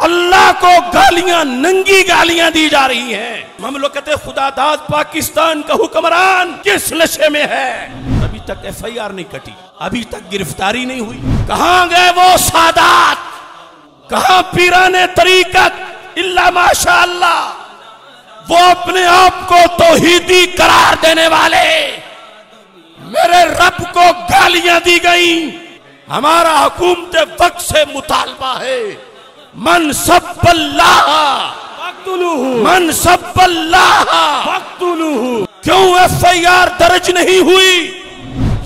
अल्लाह को गालियाँ, नंगी गालियाँ दी जा रही हैं। हम ममलकत खुदादाद पाकिस्तान का हुक्मरान किस नशे में है? अभी तक एफ़ आई आर नहीं कटी, अभी तक गिरफ्तारी नहीं हुई। कहाँ गए वो सादात? कहा पीराने तरीकत? इल्ला माशा वो अपने आप को तोहीदी करार देने वाले। मेरे रब को गालियाँ दी गई। हमारा हुकूमत वक्त से मुतालबा है। मन सब्बल्लाह। मन सब्बल्लाह। क्यों एफ़ आई आर दर्ज नहीं हुई?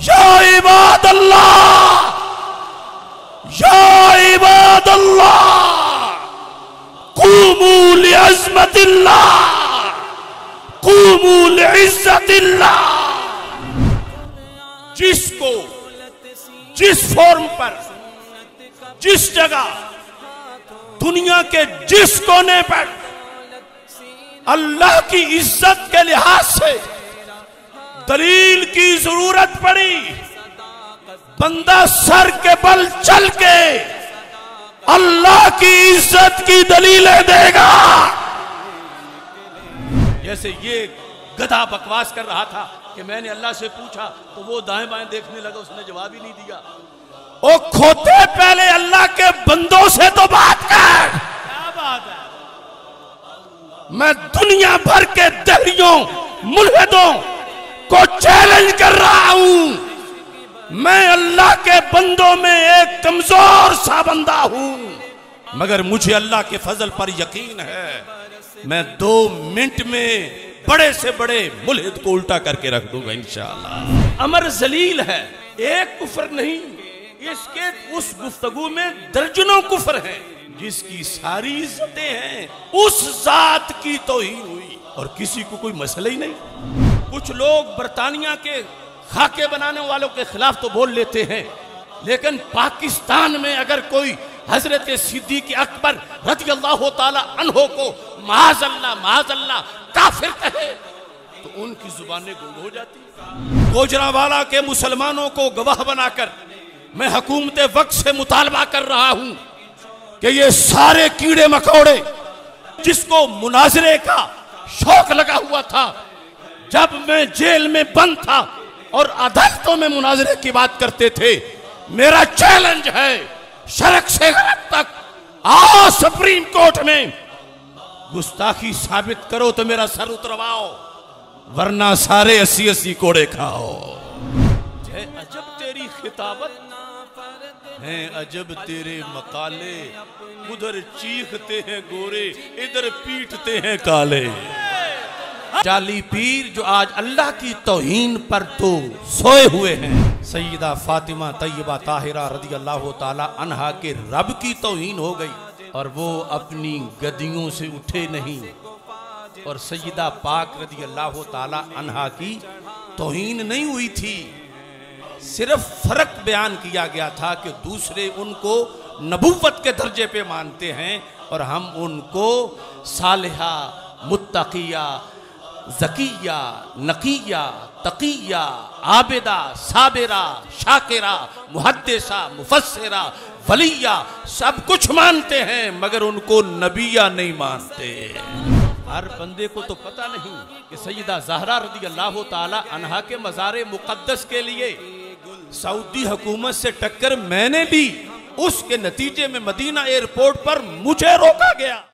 या इबाद अल्लाह या इबाद अल्लाह कुमूल अजमतिल्लाह कुमूल इज्जतिल्लाह जिसको जिस फॉर्म पर जिस जगह दुनिया के जिस कोने पर अल्लाह की इज़्ज़त के लिहाज से दलील की ज़रूरत पड़ी, बंदा सर के बल चल के अल्लाह की इज़्ज़त की दलीलें देगा। जैसे ये गधा बकवास कर रहा था कि मैंने अल्लाह से पूछा तो वो दाएँ बाएँ देखने लगा, उसने जवाब ही नहीं दिया। ओ खोते पहले अल्लाह के बंदों से तो बात कर। क्या बात है मैं दुनिया भर के दहरियों, मुलहदों को चैलेंज कर रहा हूँ। मैं अल्लाह के बंदों में एक कमज़ोर सा बंदा हूँ। मगर मुझे अल्लाह के फजल पर यकीन है, मैं दो मिनट में बड़े से बड़े मुलहिद को उल्टा करके रख दूँगा, इंशाल्लाह। अमर जलील है, एक कुफर नहीं। इसके उस गुफ्तगु में दर्जनों कुफर हैं, जिसकी सारी इज्जतें हैं। उस जात की तो ही हुई। और किसी को कोई मसला ही नहीं। कुछ लोग बरतानिया के खाके बनाने वालों के खिलाफ तो बोल लेते हैं। लेकिन पाकिस्तान में अगर कोई हज़रत सिद्दीक अकबर रज़ी अल्लाह तहो को महाजल्ला महाजल्ला काफिर कहे तो उनकी जुबानें गुम हो जाती। गोजरावाला के मुसलमानों को गवाह बनाकर मैं हुकूमत वक्त से मुतालबा कर रहा हूँ कि ये सारे कीड़े मकोड़े जिसको मुनाजरे का शौक लगा हुआ था, जब मैं जेल में बंद था और अदालतों में मुनाजरे की बात करते थे, मेरा चैलेंज है, शरक से गलत तक आओ सुप्रीम कोर्ट में गुस्ताखी साबित करो तो मेरा सर उतरवाओ, वरना सारे अस्सी अस्सी कोड़े खाओ। जय अजब तेरी खिताबत। हैं अजब तेरे मकाले। उधर चीखते हैं गोरे इधर पीटते हैं काले। जाली पीर जो आज अल्लाह की तोहीन पर तो सोए हुए हैं। सईदा फातिमा तैयबा ताहिरा रदी अल्लाह ताला अनहा के रब की तोहीन हो गई। और वो अपनी गदियों से उठे नहीं। और सईदा पाक रदी अल्लाह ताला अनहा की तोहीन नहीं हुई थी। सिर्फ़ फ़र्क बयान किया गया था कि दूसरे उनको नबूवत के दर्जे पे मानते हैं और हम उनको सालिहा, मुत्तकिया, जकिया, नकिया, तकिया, आबिदा, साबिरा, शाकिरा मुहदसा मुफसरा वलिया सब कुछ मानते हैं, मगर उनको नबिया नहीं मानते। हर बंदे को तो पता नहीं कि सईदा जहरा रदी अल्लाह ताला के मज़ार मुकद्दस के लिए सऊदी हुकूमत से टक्कर मैंने भी, उसके नतीजे में मदीना एयरपोर्ट पर मुझे रोका गया।